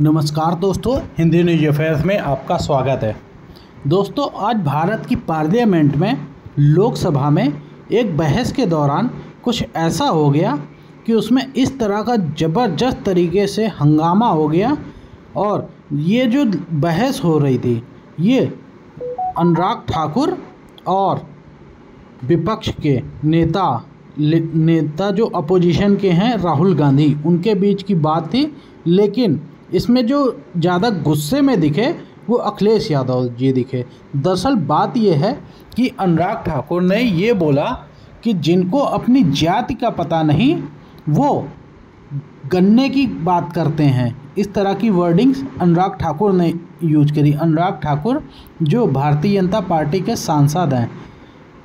नमस्कार दोस्तों, Hindi news affairs में आपका स्वागत है। दोस्तों, आज भारत की पार्लियामेंट में, लोकसभा में एक बहस के दौरान कुछ ऐसा हो गया कि उसमें इस तरह का ज़बरदस्त तरीके से हंगामा हो गया और ये जो बहस हो रही थी, ये अनुराग ठाकुर और विपक्ष के नेता नेता जो अपोजिशन के हैं, राहुल गांधी, उनके बीच की बात थी, लेकिन इसमें जो ज़्यादा गुस्से में दिखे, वो अखिलेश यादव जी दिखे। दरअसल बात यह है कि अनुराग ठाकुर ने ये बोला कि जिनको अपनी जाति का पता नहीं, वो गन्ने की बात करते हैं। इस तरह की वर्डिंग्स अनुराग ठाकुर ने यूज़ करी। अनुराग ठाकुर जो भारतीय जनता पार्टी के सांसद हैं।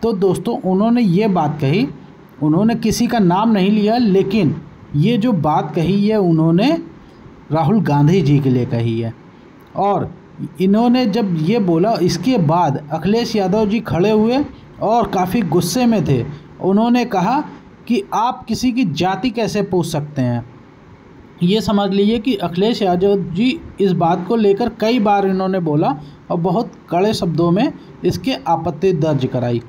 तो दोस्तों, उन्होंने ये बात कही। उन्होंने किसी का नाम नहीं लिया, लेकिन ये जो बात कही है, उन्होंने राहुल गांधी जी के लिए कही है। और इन्होंने जब ये बोला, इसके बाद अखिलेश यादव जी खड़े हुए और काफ़ी गुस्से में थे। उन्होंने कहा कि आप किसी की जाति कैसे पूछ सकते हैं? ये समझ लीजिए कि अखिलेश यादव जी इस बात को लेकर कई बार इन्होंने बोला और बहुत कड़े शब्दों में इसके आपत्ति दर्ज कराई।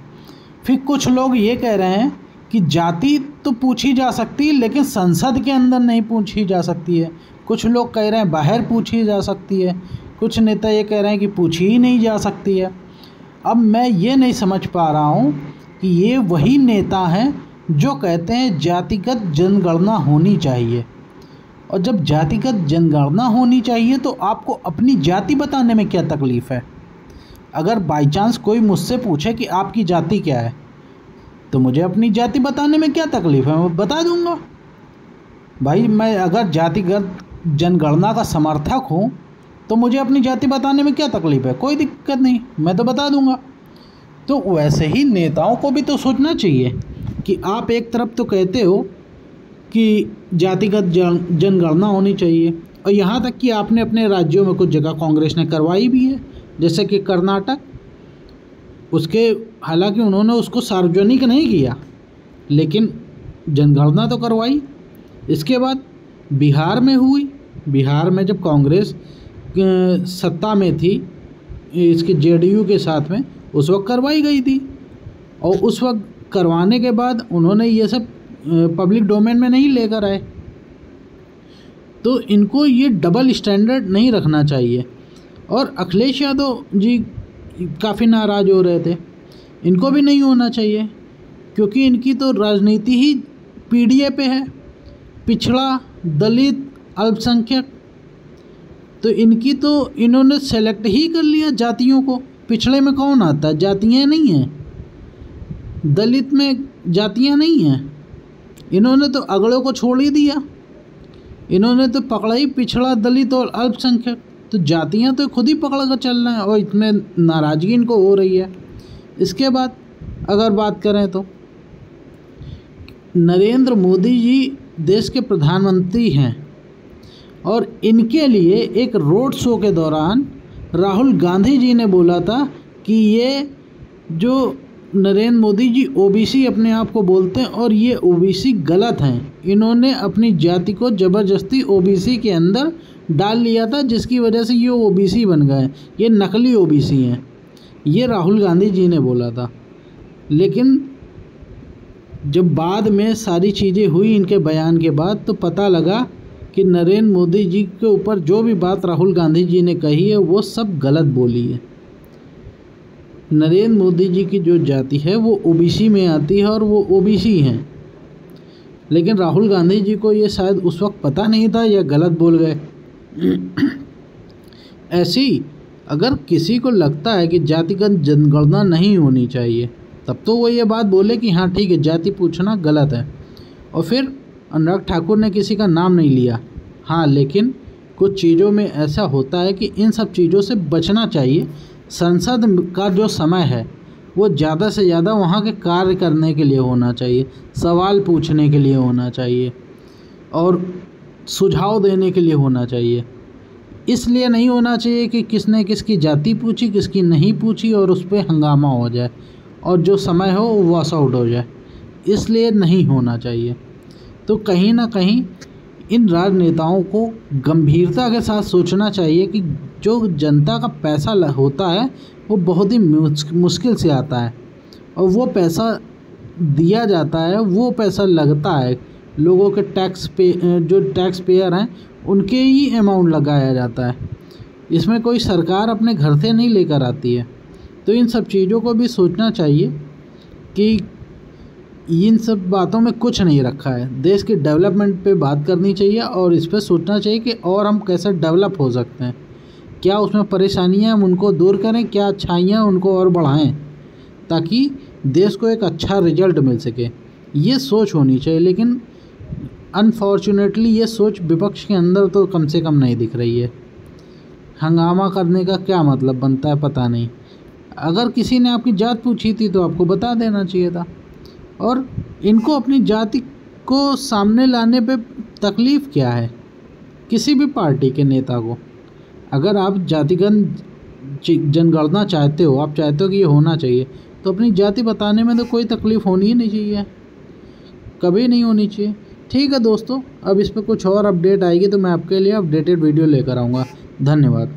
फिर कुछ लोग ये कह रहे हैं कि जाति तो पूछी जा सकती है लेकिन संसद के अंदर नहीं पूछी जा सकती है। कुछ लोग कह रहे हैं, बाहर पूछी जा सकती है। कुछ नेता ये कह रहे हैं कि, पूछी ही नहीं जा सकती है। अब मैं ये नहीं समझ पा रहा हूँ कि ये वही नेता हैं जो कहते हैं, जातिगत जनगणना होनी चाहिए। और जब जातिगत जनगणना होनी चाहिए तो आपको अपनी जाति बताने में क्या तकलीफ़ है? अगर बाई चांस कोई मुझसे पूछे कि आपकी जाति क्या है तो मुझे अपनी जाति बताने में क्या तकलीफ़ है? मैं बता दूँगा। भाई, मैं अगर जातिगत जनगणना का समर्थक हूँ तो मुझे अपनी जाति बताने में क्या तकलीफ़ है? कोई दिक्कत नहीं, मैं तो बता दूँगा। तो वैसे ही नेताओं को भी तो सोचना चाहिए कि आप एक तरफ़ तो कहते हो कि जातिगत जन, जनगणना होनी चाहिए, और यहाँ तक कि आपने अपने राज्यों में कुछ जगह कांग्रेस ने करवाई भी है, जैसे कि कर्नाटक। उसके, हालाँकि उन्होंने उसको सार्वजनिक नहीं किया, लेकिन जनगणना तो करवाई। इसके बाद बिहार में हुई बिहार में जब कांग्रेस सत्ता में थी, इसके जेडीयू के साथ में, उस वक्त करवाई गई थी। और उस वक्त करवाने के बाद उन्होंने ये सब पब्लिक डोमेन में नहीं लेकर आए। तो इनको ये डबल स्टैंडर्ड नहीं रखना चाहिए। और अखिलेश यादव जी काफ़ी नाराज़ हो रहे थे। इनको भी नहीं होना चाहिए, क्योंकि इनकी तो राजनीति ही पीडीए पे है। पिछड़ा, दलित अल्पसंख्यक। तो इनकी तो इन्होंने सेलेक्ट ही कर लिया जातियों को। पिछड़े में कौन आता? है जातियाँ नहीं हैं। दलित में जातियाँ नहीं हैं। इन्होंने तो अगड़ों को छोड़ ही दिया। इन्होंने तो पकड़ा ही पिछड़ा दलित और अल्पसंख्यक। तो जातियाँ तो खुद ही पकड़ कर चल रहे हैं और इतने नाराज़गी इनको हो रही है। इसके बाद अगर बात करें तो नरेंद्र मोदी जी देश के प्रधानमंत्री हैं। और इनके लिए एक रोड शो के दौरान राहुल गांधी जी ने बोला था कि ये जो नरेंद्र मोदी जी ओबीसी अपने आप को बोलते हैं और ये ओबीसी गलत हैं। इन्होंने अपनी जाति को ज़बरदस्ती ओबीसी के अंदर डाल लिया था, जिसकी वजह से ये ओबीसी बन गए। ये नकली ओबीसी हैं। ये राहुल गांधी जी ने बोला था। लेकिन जब बाद में सारी चीज़ें हुई इनके बयान के बाद तो पता लगा कि नरेंद्र मोदी जी के ऊपर जो भी बात राहुल गांधी जी ने कही है, वो सब गलत बोली है। नरेंद्र मोदी जी की जो जाति है, वो ओबीसी में आती है और वो ओबीसी हैं। लेकिन राहुल गांधी जी को ये शायद उस वक्त पता नहीं था, या गलत बोल गए। ऐसी अगर किसी को लगता है कि जातिगत जनगणना नहीं होनी चाहिए, तब तो वो ये बात बोले कि हाँ ठीक है, जाति पूछना गलत है। और फिर अनुराग ठाकुर ने किसी का नाम नहीं लिया। हाँ लेकिन कुछ चीज़ों में ऐसा होता है कि इन सब चीज़ों से बचना चाहिए। संसद का जो समय है, वो ज़्यादा से ज़्यादा वहाँ के कार्य करने के लिए होना चाहिए, सवाल पूछने के लिए होना चाहिए और सुझाव देने के लिए होना चाहिए। इसलिए नहीं होना चाहिए कि किसने किसकी जाति पूछी, किसकी नहीं पूछी और उस पर हंगामा हो जाए और जो समय हो वो वॉश आउट हो जाए। इसलिए नहीं होना चाहिए। तो कहीं ना कहीं इन राजनेताओं को गंभीरता के साथ सोचना चाहिए कि जो जनता का पैसा होता है, वो बहुत ही मुश्किल से आता है। और वो पैसा दिया जाता है, वो पैसा लगता है। लोगों के टैक्स पे, जो टैक्स पेयर हैं, उनके ही अमाउंट लगाया जाता है। इसमें कोई सरकार अपने घर से नहीं लेकर आती है। तो इन सब चीज़ों को भी सोचना चाहिए कि इन सब बातों में कुछ नहीं रखा है। देश के डेवलपमेंट पे बात करनी चाहिए और इस पर सोचना चाहिए कि और हम कैसे डेवलप हो सकते हैं। क्या उसमें परेशानियाँ हम उनको दूर करें? क्या अच्छाइयाँ उनको और बढ़ाएँ? ताकि देश को एक अच्छा रिज़ल्ट मिल सके। ये सोच होनी चाहिए, लेकिन अनफॉर्चुनेटली ये सोच विपक्ष के अंदर तो कम से कम नहीं दिख रही है। हंगामा करने का क्या मतलब बनता है पता नहीं। अगर किसी ने आपकी जात पूछी थी तो आपको बता देना चाहिए था। और इनको अपनी जाति को सामने लाने पे तकलीफ़ क्या है? किसी भी पार्टी के नेता को। अगर आप जातिगत जनगणना चाहते हो, आप चाहते हो कि ये होना चाहिए तो अपनी जाति बताने में तो कोई तकलीफ़ होनी ही नहीं चाहिए। कभी नहीं होनी चाहिए। ठीक है दोस्तों, अब इस पर कुछ और अपडेट आएगी तो मैं आपके लिए अपडेटेड वीडियो लेकर आऊँगा। धन्यवाद।